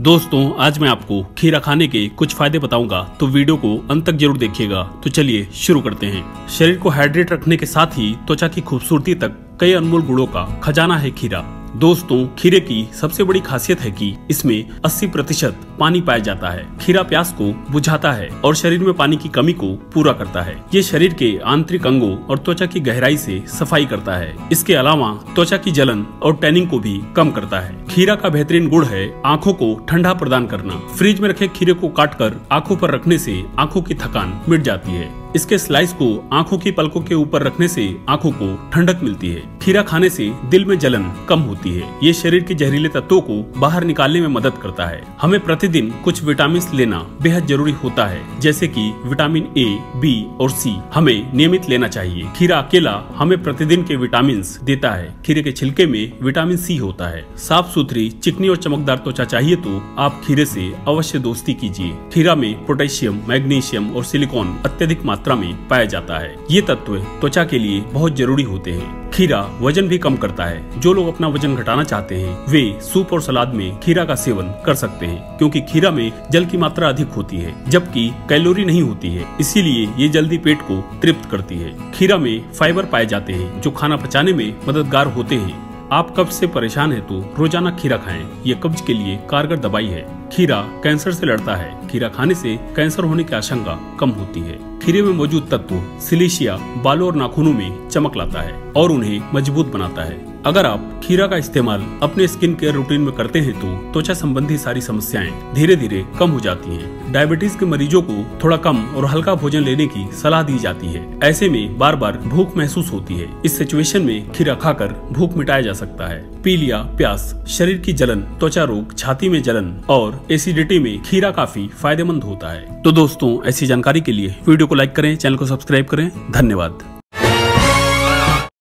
दोस्तों, आज मैं आपको खीरा खाने के कुछ फ़ायदे बताऊँगा तो वीडियो को अंत तक ज़रूर देखिएगा। तो चलिए शुरू करते हैं। शरीर को हाइड्रेट रखने के साथ ही त्वचा की खूबसूरती तक कई अनमोल गुणों का खजाना है खीरा। दोस्तों, खीरे की सबसे बड़ी खासियत है कि इसमें 80 प्रतिशत पानी पाया जाता है। खीरा प्यास को बुझाता है और शरीर में पानी की कमी को पूरा करता है। ये शरीर के आंतरिक अंगों और त्वचा की गहराई से सफ़ाई करता है। इसके अलावा त्वचा की जलन और टैनिंग को भी कम करता है। खीरा का बेहतरीन गुण है आँखों को ठंडा प्रदान करना। फ्रिज में रखे खीरे को काट कर आँखों पर रखने से आँखों की थकान मिट जाती है। इसके स्लाइस को आँखों की पलकों के ऊपर रखने से आँखों को ठंडक मिलती है। खीरा खाने से दिल में जलन कम होती है। ये शरीर के जहरीले तत्वों को बाहर निकालने में मदद करता है। हमें प्रतिदिन कुछ विटामिन लेना बेहद ज़रूरी होता है, जैसे कि विटामिन ए बी और सी हमें नियमित लेना चाहिए। खीरा अकेला हमें प्रतिदिन के विटामिन देता है। खीरे के छिलके में विटामिन सी होता है। साफ़ सुथरी चिकनी और चमकदार त्वचा चाहिए तो आप खीरे से अवश्य दोस्ती कीजिए। खीरा में पोटेशियम, मैग्नीशियम और सिलिकॉन अत्यधिक मात्रा में पाया जाता है। ये तत्व त्वचा के लिए बहुत ज़रूरी होते हैं। खीरा वज़न भी कम करता है। जो लोग अपना वज़न घटाना चाहते हैं, वे सूप और सलाद में खीरा का सेवन कर सकते हैं, क्योंकि खीरा में जल की मात्रा अधिक होती है, जबकि कैलोरी नहीं होती है, इसीलिए ये जल्दी पेट को तृप्त करती है। खीरा में फाइबर पाए जाते हैं, जो खाना पचाने में मददगार होते हैं। आप कब्ज से परेशान है तो रोज़ाना खीरा खाएँ। ये कब्ज के लिए कारगर दवाई है। खीरा कैंसर से लड़ता है। खीरा खाने से कैंसर होने की आशंका कम होती है। खीरे में मौजूद तत्व सिलेशिया बालों और नाखूनों में चमक लाता है और उन्हें मज़बूत बनाता है। अगर आप खीरा का इस्तेमाल अपने स्किन केयर रूटीन में करते हैं तो त्वचा संबंधी सारी समस्याएँ धीरे धीरे कम हो जाती हैं। डायबिटीज़ के मरीजों को थोड़ा कम और हल्का भोजन लेने की सलाह दी जाती है। ऐसे में बार बार भूख महसूस होती है। इस सिचुएशन में खीरा खाकर भूख मिटाया जा सकता है। पीलिया, प्यास, शरीर की जलन, त्वचा रोग, छाती में जलन और एसिडिटी में खीरा काफ़ी फ़ायदेमंद होता है। तो दोस्तों, ऐसी जानकारी के लिए वीडियो को लाइक करें, चैनल को सब्सक्राइब करें। धन्यवाद।